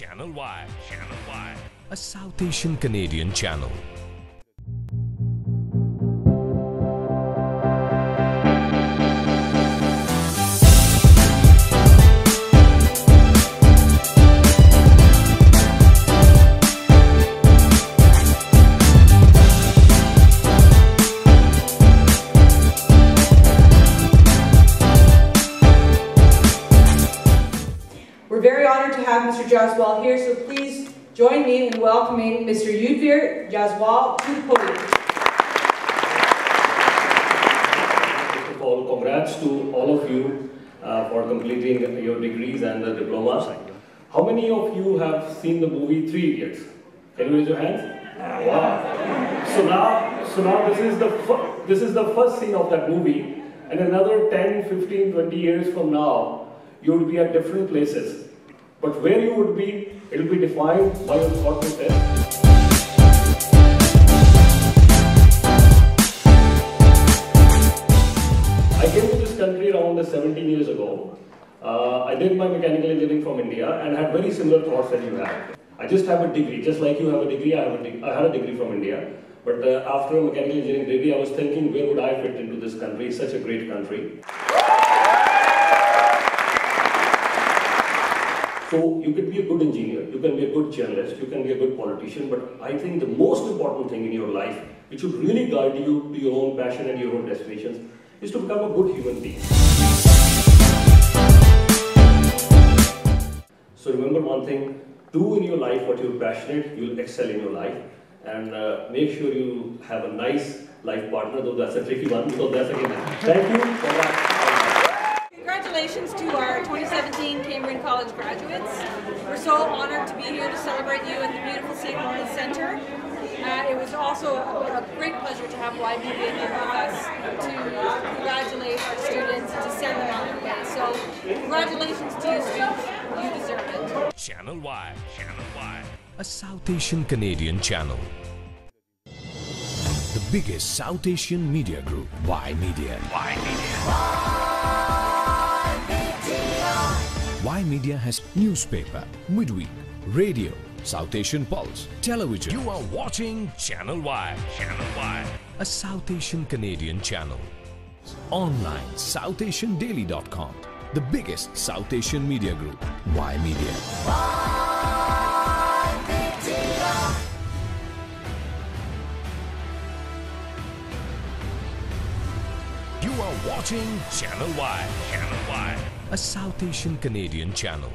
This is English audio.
Channel Y. Channel Y. A South Asian Canadian channel. We're very honored to have Mr. Jaswal here, so please join me in welcoming Mr. Yudhvir Jaswal to the podium. First of all, congrats to all of you uh, for completing your degrees and the diplomas. How many of you have seen the movie Three Idiots? Can you raise your hands? Wow. So now, so now this is the this is the first scene of that movie, and another 10, 15, 20 years from now, you will be at different places. But where you would be, it will be defined by your thought process. I came to this country around 17 years ago. Uh, I did my mechanical engineering from India and had very similar thoughts that you have. I just have a degree, just like you have a degree. I have a I had a degree from India, but uh, after a mechanical engineering degree, I was thinking, where would I fit into this country? Such a great country. So you can be a good engineer, you can be a good journalist, you can be a good politician, but I think the most important thing in your life, which should really guide you to your own passion and your own destinations, is to become a good human being. So remember one thing, do in your life what you're passionate, you'll excel in your life. And uh, make sure you have a nice life partner, though that's a tricky one, because that's again, thank you for that. Congratulations to our 2017 Cambrian College graduates. We're so honored to be here to celebrate you at the beautiful St. Lawrence Centre. Uh, it was also a, a great pleasure to have YBB here with us to congratulate our students and to send them on their way. So congratulations to you students. You deserve it. Channel Y. Channel Y. A South Asian Canadian channel. The biggest South Asian media group, Y Media. Y Media. Y Media has newspaper, midweek, radio, South Asian Pulse, television. You are watching Channel Y. Channel Y. A South Asian Canadian channel. Online, SouthAsianDaily.com. The biggest South Asian media group, Y Media. You are watching Channel Y. Channel Y. A South Asian Canadian channel.